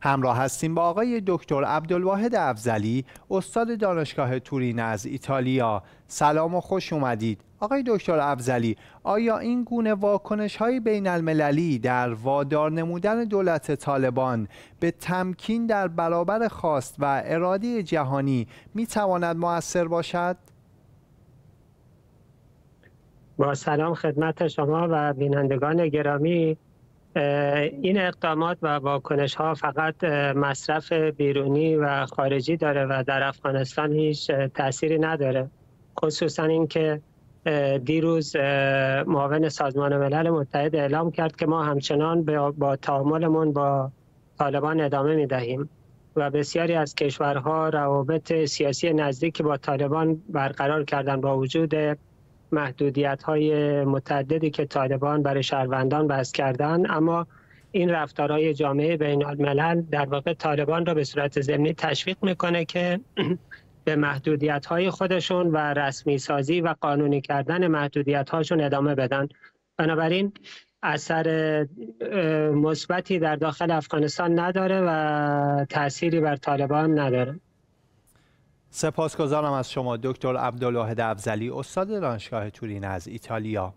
همراه هستیم با آقای دکتر عبدالواحد افزلی استاد دانشگاه تورین از ایتالیا. سلام و خوش اومدید. آقای دکتر افزلی آیا این گونه واکنش های بین المللی در وادار نمودن دولت طالبان به تمکین در برابر خواست و اراده جهانی می تواند موثر باشد؟ با سلام خدمت شما و بینندگان گرامی. این اقدامات و واکنش ها فقط مصرف بیرونی و خارجی داره و در افغانستان هیچ تأثیری نداره. خصوصا اینکه دیروز معاون سازمان ملل متحد اعلام کرد که ما همچنان با تعاملمون با طالبان ادامه می دهیم و بسیاری از کشورها روابط سیاسی نزدیک با طالبان برقرار کردن با وجود محدودیت های متعددی که طالبان برای شهروندان بس کردن اما این رفتارهای جامعه بین الملل در واقع طالبان را به صورت ضمنی تشویق می‌کنه که به محدودیت های خودشون و رسمی سازی و قانونی کردن محدودیت هاشون ادامه بدن. بنابراین اثر مثبتی در داخل افغانستان نداره و تأثیری بر طالبان نداره. سپاسگزارم از شما دکتر عبدالواحد افزلی استاد دانشگاه تورین از ایتالیا.